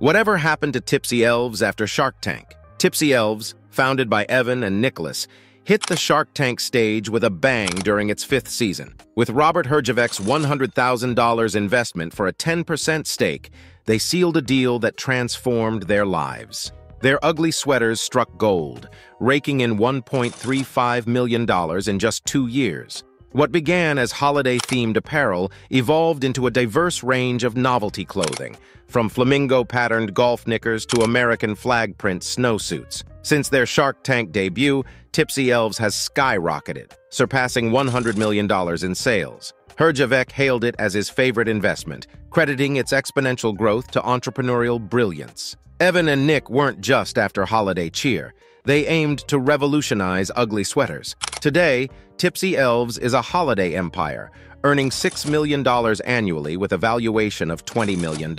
Whatever happened to Tipsy Elves after Shark Tank? Tipsy Elves, founded by Evan and Nicholas, hit the Shark Tank stage with a bang during its fifth season. With Robert Herjavec's $100,000 investment for a 10% stake, they sealed a deal that transformed their lives. Their ugly sweaters struck gold, raking in $1.35 million in just two years. What began as holiday-themed apparel evolved into a diverse range of novelty clothing, from flamingo-patterned golf knickers to American flag-print snowsuits. Since their Shark Tank debut, Tipsy Elves has skyrocketed, surpassing $100 million in sales. Herjavec hailed it as his favorite investment, crediting its exponential growth to entrepreneurial brilliance. Evan and Nick weren't just after holiday cheer. They aimed to revolutionize ugly sweaters. Today, Tipsy Elves is a holiday empire, earning $6 million annually with a valuation of $20 million.